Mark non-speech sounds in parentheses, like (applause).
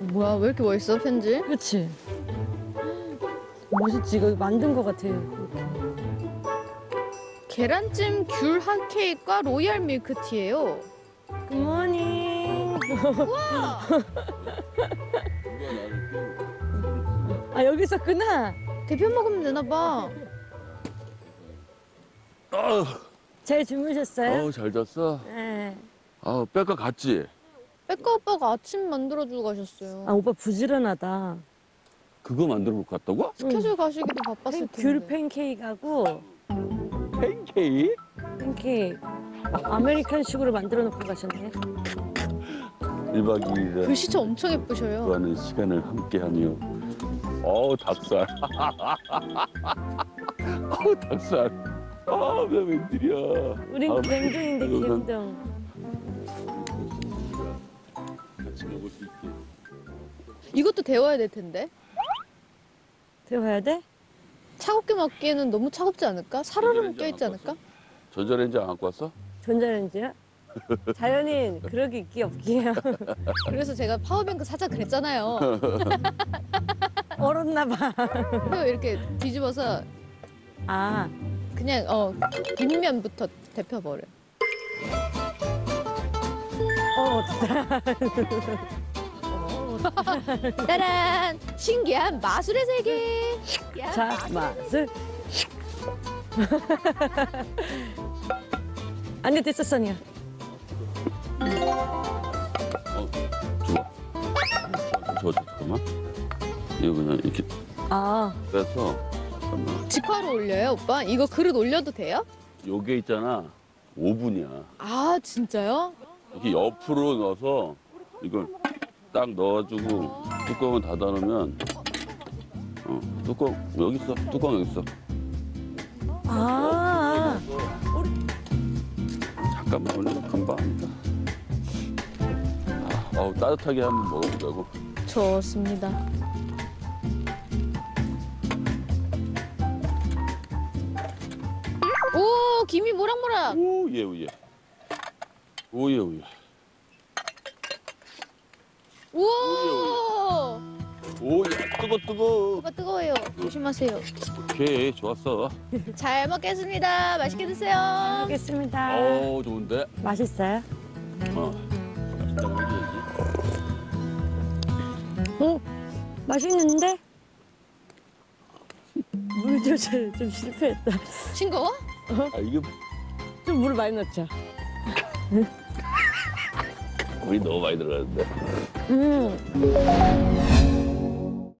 뭐야 왜 이렇게 멋있어 편지? 그렇지. 멋있지. 이거 만든 것 같아. 이렇게. 계란찜 귤한 케이크와 로얄 밀크티예요. 굿모닝. 와아 여기 있었구나. 대표 먹으면 되나 봐. 아우, 잘 주무셨어요? 어우, 잘 잤어? 네. 아, 빼까 갔지? 백가 오빠가 아침 만들어주고 가셨어요. 아 오빠 부지런하다. 그거 만들어 놓고 갔다고? 스케줄 가시기도 바빴을 텐데. 귤 팬케이크하고 팬케이크? 팬케이크 아메리칸식으로 만들어 놓고 가셨네. 1박 2일에 글씨체 엄청 예쁘셔요. 좋아하는 시간을 함께하며 어우 닭살 (laughs) 어우 닭살 아 왜 웬일이야 우린 아, 갬둥인데 이거 먹을 수 있게 이것도 데워야 될 텐데. 데워야 돼? 차갑게 먹기에는 너무 차갑지 않을까? 전자레인지 껴있지 안 않을까? 전자레인지 안 갖고 왔어? 전자레인지야? 자연인 그러기 있기 없기야. (laughs) 그래서 제가 파워뱅크 사자 그랬잖아요. (laughs) 얼었나 봐. 그리고 이렇게 뒤집어서 아 그냥 어 뒷면부터 데펴버려. 어, 따란 신기한 마술의 세계. 야, 자 맛을. (laughs) 안돼 됐어 써니야. 어 좋아 좋아 잠깐만 이거 그냥 이렇게 아 빼서 잠깐만 직화로 올려요, 오빠? 이거 그릇 올려도 돼요? 요게 있잖아 오븐이야 아 진짜요? 이렇게 옆으로 넣어서 이걸 딱 넣어주고 뚜껑을 닫아 놓으면 어, 뚜껑 여기 있어 뚜껑 여기 있어 아. 잠깐만 올려 금방 합니다 아, 어우, 따뜻하게 한번 먹어보자고 좋습니다. 오 김이 모락모락. Oh yeah 오예 오예 오예 우와. 오예 뜨거 뜨거 뭐가 뜨거워요. 조심하세요. 오케이 좋았어 잘 먹겠습니다. 맛있게 드세요. 알겠습니다. 어우 좋은데 맛있어요? 어 맛있다고 얘기해야지 어 맛있는데? 물 조절 좀 실패했다. 싱거워? 아 이게 좀 물을 많이 넣자. (laughs) 물이 너무 많이 들어가는데 음.